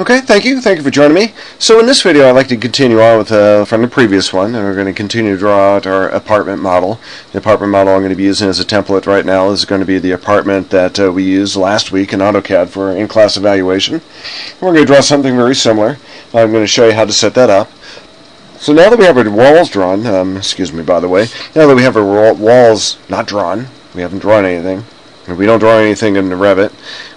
Okay, thank you. Thank you for joining me. So in this video, I'd like to continue on with uh, from the previous one, and we're going to continue to draw out our apartment model. The apartment model I'm going to be using as a template right now is going to be the apartment that uh, we used last week in AutoCAD for in-class evaluation. We're going to draw something very similar. I'm going to show you how to set that up. So now that we have our walls drawn, um, excuse me by the way, now that we have our walls not drawn, we haven't drawn anything, we don't draw anything in Revit.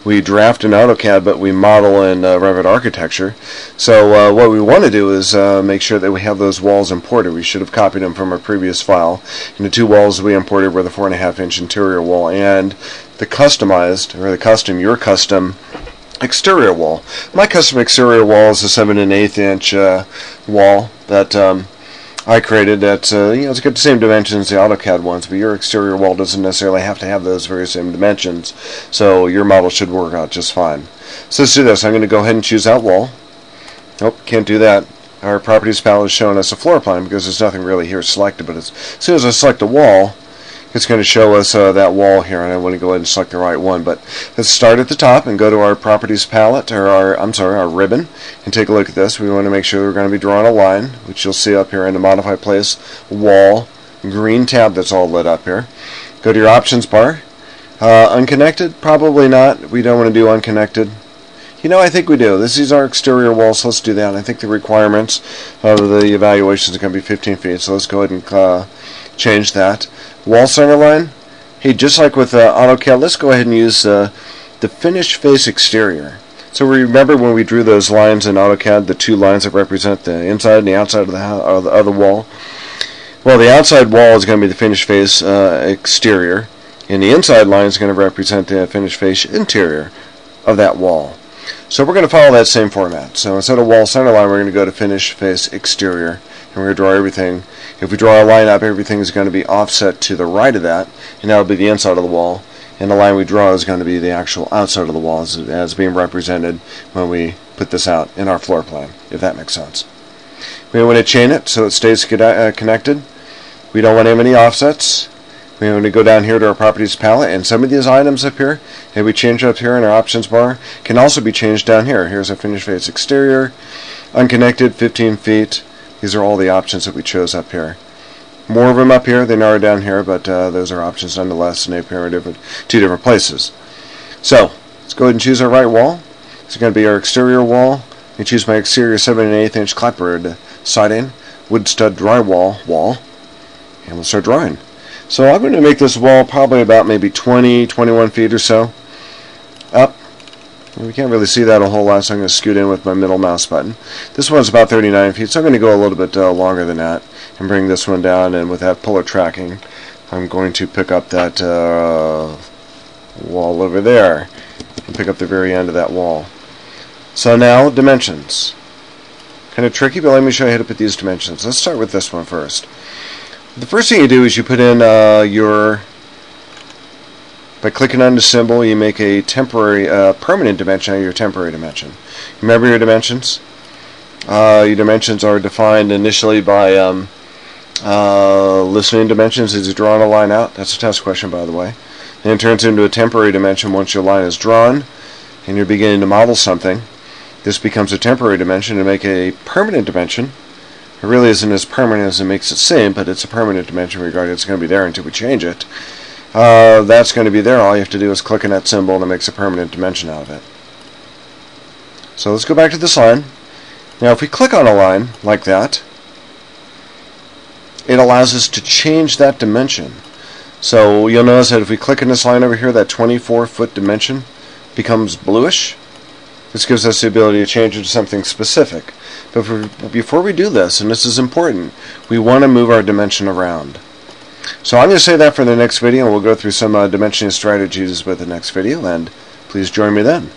We draft in AutoCAD, but we model in uh, Revit architecture. So uh, what we want to do is uh, make sure that we have those walls imported. We should have copied them from our previous file. And the two walls we imported were the 4.5 inch interior wall and the customized, or the custom, your custom exterior wall. My custom exterior wall is a 7 and 8 inch uh, wall that um, I created that, uh, you know, it's got the same dimensions the AutoCAD ones, but your exterior wall doesn't necessarily have to have those very same dimensions, so your model should work out just fine. So let's do this. I'm going to go ahead and choose that wall. Nope, can't do that. Our properties palette is showing us a floor plan because there's nothing really here selected, but as soon as I select a wall, it's going to show us uh, that wall here and I want to go ahead and select the right one but let's start at the top and go to our properties palette or our I'm sorry our ribbon and take a look at this we want to make sure we're going to be drawing a line which you'll see up here in the modify place wall green tab that's all lit up here go to your options bar uh, unconnected probably not we don't want to do unconnected you know, I think we do. This is our exterior walls. So let's do that. I think the requirements of the evaluation is going to be 15 feet. So let's go ahead and uh, change that. Wall center line. Hey, just like with uh, AutoCAD, let's go ahead and use uh, the finished face exterior. So remember when we drew those lines in AutoCAD, the two lines that represent the inside and the outside of the, of the, of the wall? Well, the outside wall is going to be the finished face uh, exterior, and the inside line is going to represent the finished face interior of that wall. So we're going to follow that same format. So instead of wall center line, we're going to go to finished face exterior, we're going to draw everything. If we draw a line up, everything is going to be offset to the right of that, and that will be the inside of the wall. And the line we draw is going to be the actual outside of the wall as, as being represented when we put this out in our floor plan, if that makes sense. We want to chain it so it stays uh, connected. We don't want to have any offsets. We want to go down here to our properties palette and some of these items up here that we change up here in our options bar can also be changed down here. Here's a finished face exterior, unconnected 15 feet. These are all the options that we chose up here. More of them up here than are down here, but uh, those are options nonetheless and they appear in different, two different places. So, let's go ahead and choose our right wall. It's going to be our exterior wall. I choose my exterior 7 and 8 inch clapboard siding, wood stud drywall wall, and we'll start drawing. So I'm going to make this wall probably about maybe 20, 21 feet or so up. We can't really see that a whole lot, so I'm going to scoot in with my middle mouse button. This one's about 39 feet, so I'm going to go a little bit uh, longer than that and bring this one down, and with that polar tracking, I'm going to pick up that uh, wall over there and pick up the very end of that wall. So now, dimensions. Kind of tricky, but let me show you how to put these dimensions. Let's start with this one first. The first thing you do is you put in uh, your by clicking on the symbol you make a temporary uh, permanent dimension of your temporary dimension. Remember your dimensions? Uh, your dimensions are defined initially by um, uh, listening dimensions as you draw a line out. That's a test question by the way. Then it turns into a temporary dimension once your line is drawn and you're beginning to model something. This becomes a temporary dimension to make a permanent dimension it really isn't as permanent as it makes it seem, but it's a permanent dimension regarding it's going to be there until we change it. Uh, that's going to be there. All you have to do is click on that symbol and it makes a permanent dimension out of it. So let's go back to this line. Now if we click on a line like that, it allows us to change that dimension. So you'll notice that if we click on this line over here, that 24 foot dimension becomes bluish. This gives us the ability to change it to something specific. But for, before we do this, and this is important, we want to move our dimension around. So I'm going to say that for the next video, we'll go through some uh, dimensioning strategies with the next video, and please join me then.